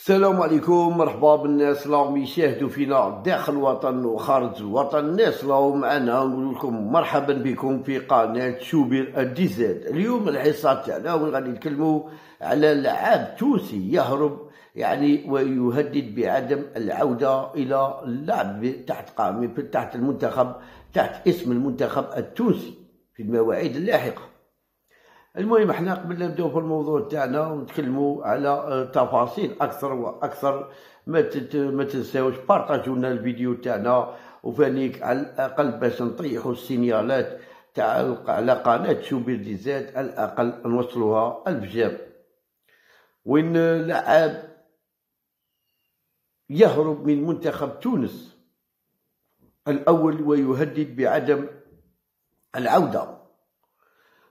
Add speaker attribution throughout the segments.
Speaker 1: السلام عليكم مرحبا بالناس راهم يشاهدوا فينا داخل الوطن وخارج الوطن الناس راهم معنا نقول لكم مرحبا بكم في قناة شوبير الديزاد اليوم الحصة تاعنا غادي نتكلموا على لاعب تونسي يهرب يعني ويهدد بعدم العودة إلى اللعب تحت قائمه تحت المنتخب تحت اسم المنتخب التونسي في المواعيد اللاحقة. المهم إحنا قبل نبداو في الموضوع تاعنا ونتكلموا على آه، تفاصيل أكثر وأكثر. ما تنساوش بارطاجوا لنا الفيديو تاعنا وفانيك على الأقل باش نطيحوا السينيالات تاع على قناة شوبير دي زاد على الأقل نوصلوها ألف وين لعاب يهرب من منتخب تونس؟ الأول ويهدد بعدم العودة.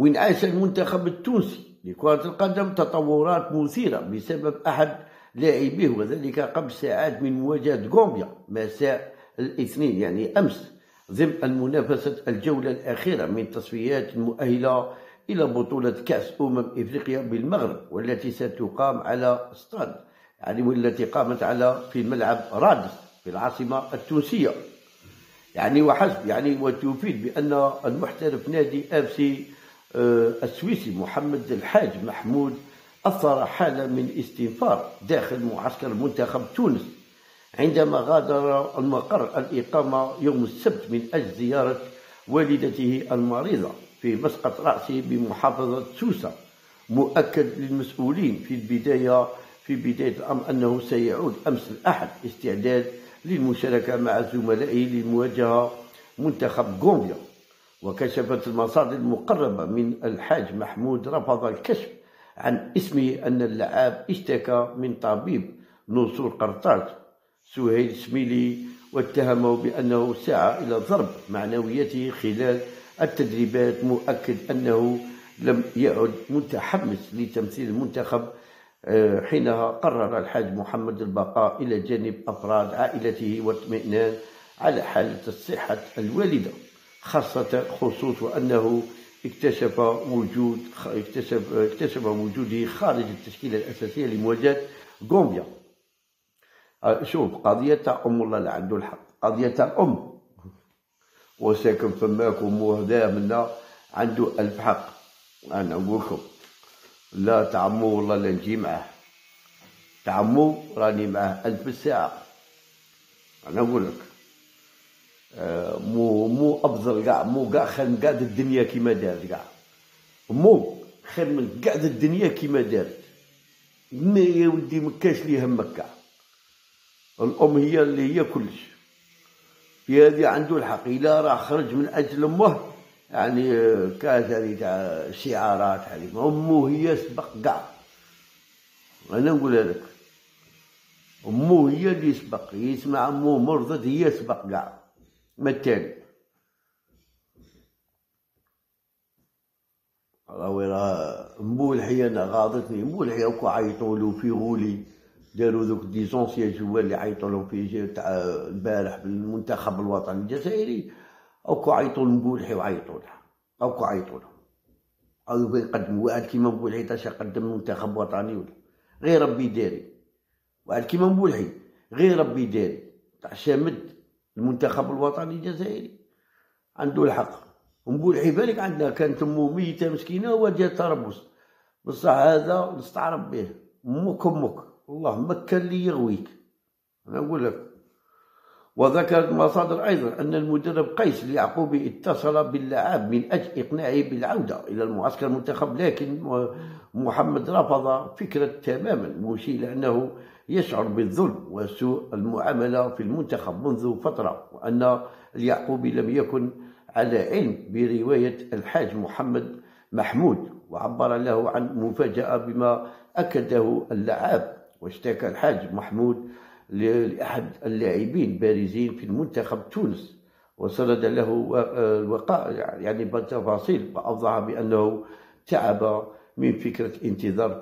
Speaker 1: وين عاش المنتخب التونسي لكرة القدم تطورات مثيرة بسبب أحد لاعبيه وذلك قبل ساعات من مواجهة غومبيا مساء الاثنين يعني أمس ضمن المنافسة الجولة الأخيرة من التصفيات المؤهلة إلى بطولة كأس أمم إفريقيا بالمغرب والتي ستقام على استاد يعني والتي قامت على في ملعب رادس في العاصمة التونسية. يعني وحسب يعني وتفيد بأن المحترف نادي أفسي السويسي محمد الحاج محمود أثر حالة من استنفار داخل معسكر منتخب تونس عندما غادر المقر الإقامة يوم السبت من أجل زيارة والدته المريضة في مسقط رأسه بمحافظة سوسة مؤكد للمسؤولين في البداية في بداية الأمر أنه سيعود أمس الأحد استعداد للمشاركة مع زملائه للمواجهة منتخب غومبيا وكشفت المصادر المقربة من الحاج محمود رفض الكشف عن اسمه أن اللعاب اشتكى من طبيب نصور قرطاج. سهيل سميلي واتهمه بأنه سعى إلى ضرب معنويته خلال التدريبات مؤكد أنه لم يعد متحمس لتمثيل المنتخب آه، حينها قرر الحاج محمد البقاء إلى جانب أفراد عائلته واطمئنان على حالة الصحة الوالدة. خاصة خصوص وأنه اكتشف وجود اكتشف اكتشف وجوده خارج التشكيلة الأساسية لمواجهة غومبيا. آه، شوف قضية أم الله اللي عنده الحق. قضية تاع أم. وساكن فماك ومهدا منا عنده ألف حق. أنا نقول لكم لا تعمو والله لا نجي معاه تعمو راني معاه ألف الساعة أنا نقول لك. مو مو أفضل كاع مو كاع خير من كاع الدنيا كيما دارت كاع مو خير من كاع الدنيا كيما دارت. ما يا ولدي ما كاش لي همك كاع الأم هي اللي هي كلش. في هذه عنده الحق الا راه خرج من أجل أمه. يعني هذه تاع شعارات هذه. أمه هي سبق كاع أنا نقولها لك أمه هي اللي سبق. يسمع أمه مرضت هي سبق كاع ما التالي راهو راه مبولحي أنا غاضتني. مبولحي هاكا عيطوا له في غولي. داروا ذوك دي زونسيان جوال اللي عيطوا لهم في تاع البارح بالمنتخب الوطني الجزائري. هاكا عيطوا لمبولحي وعيطوا له. هاكا عيطوا له. هاو يقدم. واحد كيما مبولحي تاش يقدم منتخب وطني. ولا غير ربي داري. واحد كيما مبولحي غير ربي داري. تاع شامد. المنتخب الوطني الجزائري. عنده الحق. ونقول بالك عندنا كانت امه ميتة مسكينة وجات تربص بصح هذا نستعرب به. أمك أمك والله ما كان لي يغويك أنا نقول لك. وذكرت المصادر أيضا أن المدرب قيس اليعقوبي اتصل باللاعب من أجل إقناعه بالعودة إلى المعسكر المنتخب لكن محمد رفض فكرة تماما مشير انه يشعر بالظلم وسوء المعاملة في المنتخب منذ فترة وأن اليعقوبي لم يكن على علم برواية الحاج محمد محمود وعبر له عن مفاجأة بما أكده اللعاب واشتكى الحاج محمود لأحد اللاعبين بارزين في المنتخب تونس وسرد له الوقائع يعني بالتفاصيل وأوضح بأنه تعب من فكرة انتظار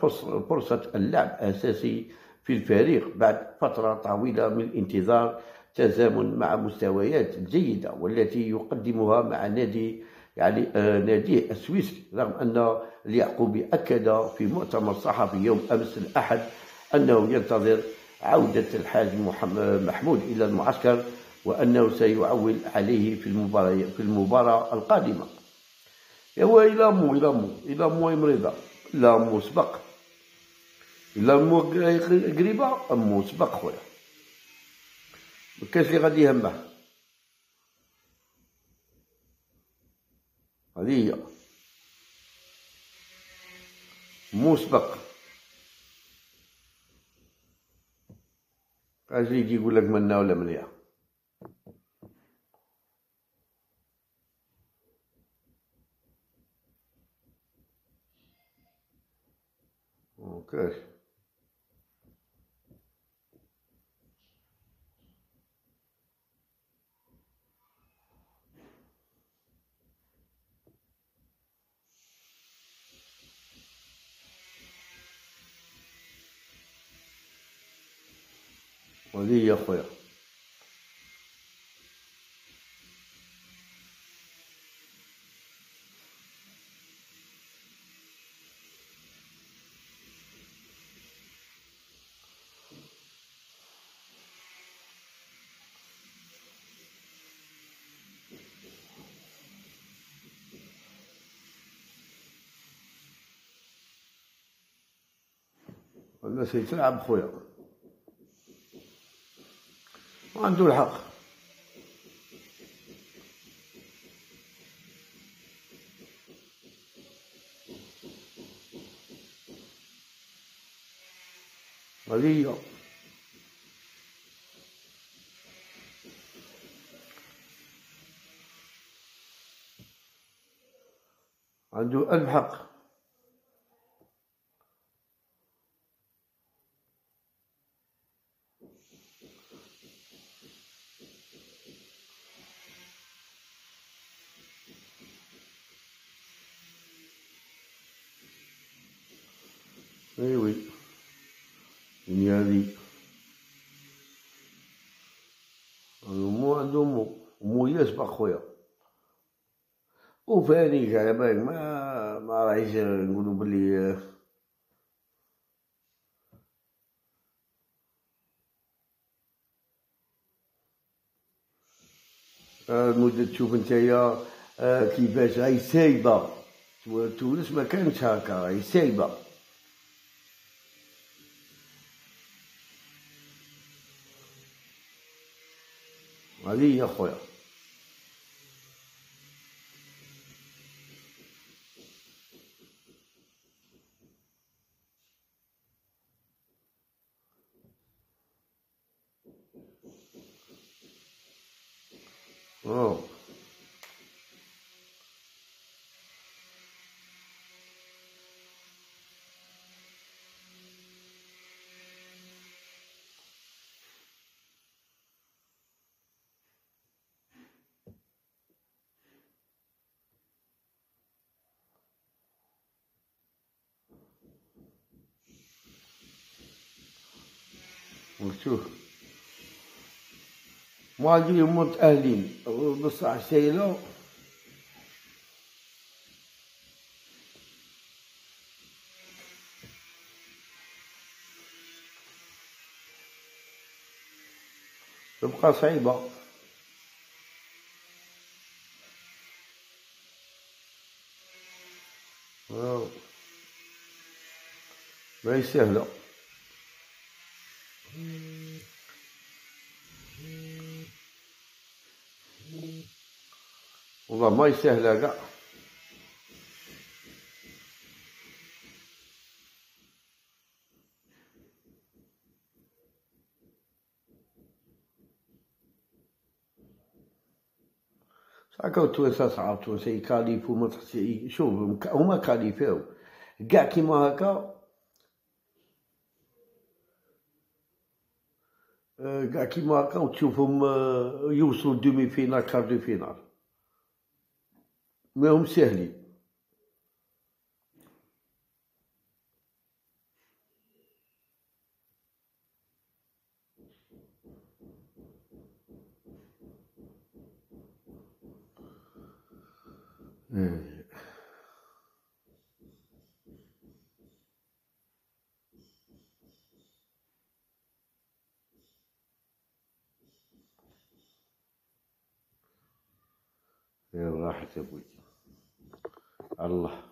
Speaker 1: فرصة اللعب أساسي في الفريق بعد فترة طويلة من الانتظار تزامن مع مستويات جيدة والتي يقدمها مع نادي يعني آه ناديه السويسري رغم أن اليعقوبي أكد في مؤتمر صحفي يوم أمس الأحد أنه ينتظر عودة الحاج محمود إلى المعسكر وأنه سيعول عليه في المباراة في المباراة القادمة. هو إلى مو إلى مو إلى مو مريضة إلى مو سبق. إلى مو قريبة. أمو سبق خويا. مكاش اللي غادي يهمه؟ هذه هي. مسبق أجي אז הגיעו לגמנה ולמליאה. אוקיי. ولي يا خويا الناس يتلعب خويا. عنده الحق. هذه عنده ألف حق. اي وي الدنيا هذي مو عنده مو مو يسبق خويا وفاني على بالك ما ما راهيش نقولو بلي المدة تشوف نتايا كيفاش راهي سايبة تونس ما كانتش هكا راهي سايبة هذه يا خويا أوه. وشوف مواجهين متأهلين. بصح سيلو تبقى صعيبة. ما هي سهلة والله ما يسهل كاع هكا التوانسة صعاب التوانسة يكاليفو ما تحسي شوف هما qualifi او كاع كيما هكا كاع كيما هكا وتشوفهم يوصلوا demi-finale quart de finale ما هم سهلين. يلا راحت أبوي. الله.